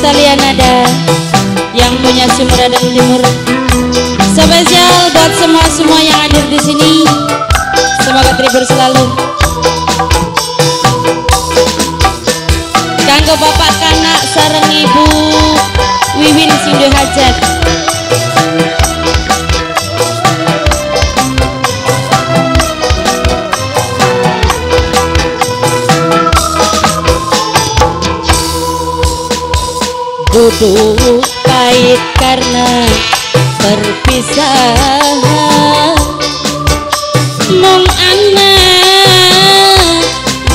sekalian ada yang punya sumur dan timur. Spesial buat semua-semua yang hadir di sini. Semoga terhibur selalu. Kanggo bapak kanak sarang ibu Wiwin Sindu Hajat. Duduk pahit karena perpisahan. Mong anak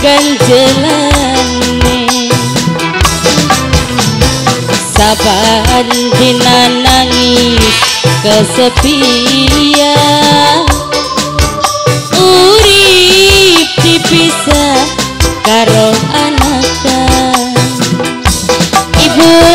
ganjelane Saban dina nangis kesepian. Urip dipisah karo anakan Ibu,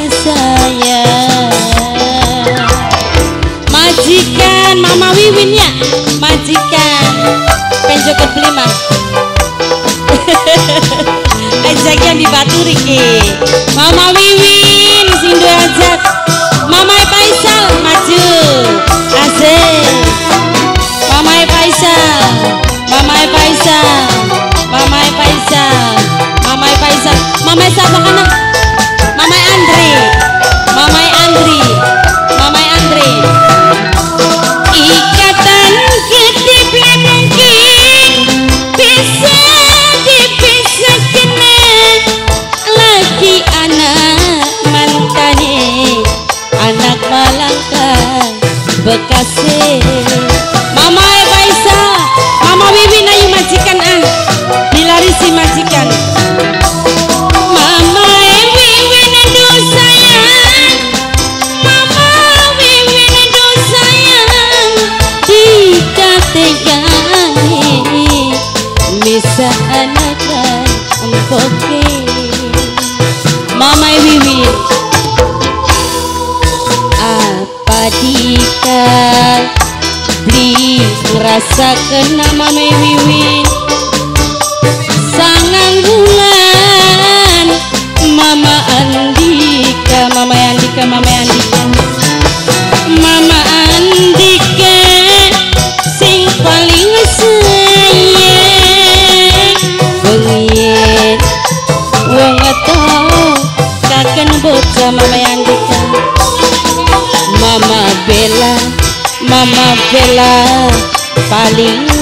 saya Majikan Mama Wiwin ya? Majikan. Penjoko Pelima Ajakan di batu Riki Mama malangka bekasi Mama Faisa Mama Wiwin ayo majikan ah. Dilarisi majikan sa kena mami wiwit paling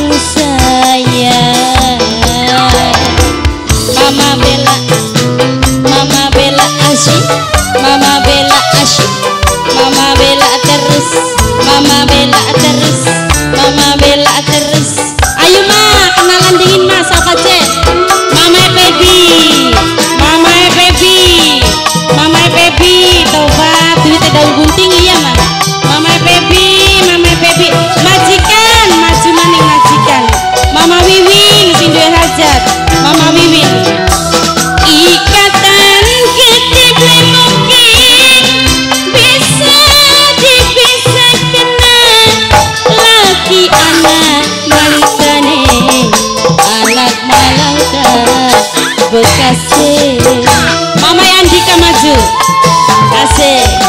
Mama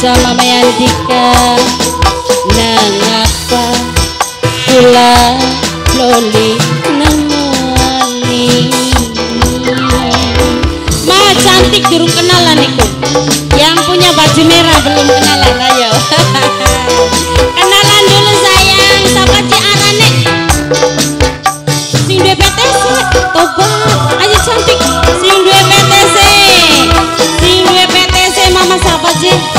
sama Mayandika Nangapa kula loli nemoni? Ma cantik durung kenalan iku. Yang punya baju merah belum kenalan ayo. Kenalan dulu sayang. Siapa Arane? Sing DPTC Tobat. Ayo cantik. Sing DPTC Sing DPTC Mama siapa sih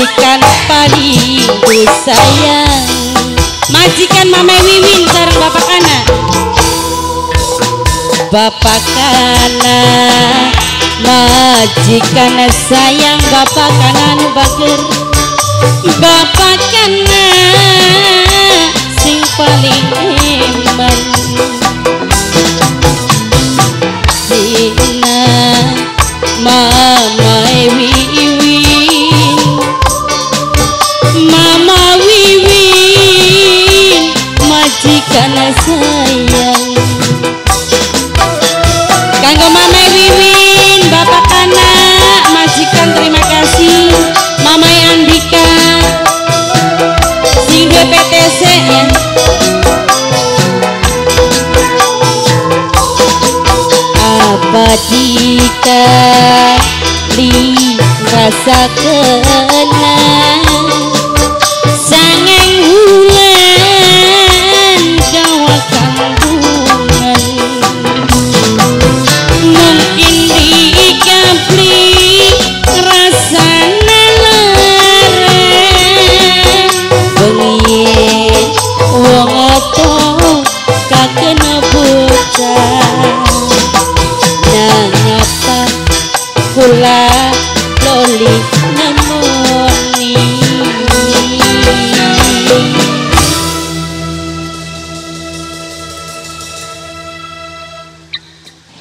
majikan paling sayang. Majikan mama wiwin sareng bapak kana bapak kana majikan sayang bapak kana nu bager bapak Majikan sayang. Kanggo Mama Wiwin Bapak Kana Majikan terima kasih. Mama Andika Sing PTC ya. Abadika li rasa kenang